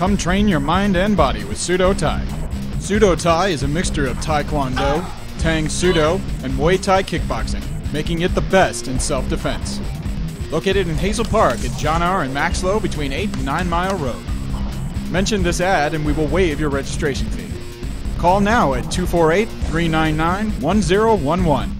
Come train your mind and body with Soo Do Thai. Soo Do Thai is a mixture of Taekwondo, Tang Soo Do, and Muay Thai kickboxing, making it the best in self defense. Located in Hazel Park at John R. and Maxlow between 8 and 9 Mile Road. Mention this ad and we will waive your registration fee. Call now at 248 399 1011.